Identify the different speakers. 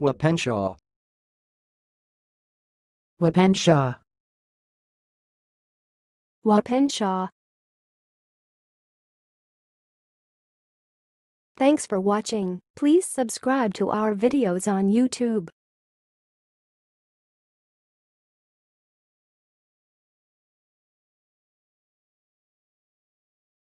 Speaker 1: Wapenshaw.
Speaker 2: Wapenshaw.
Speaker 3: Wapenshaw. Thanks for watching. Please subscribe to our videos on YouTube.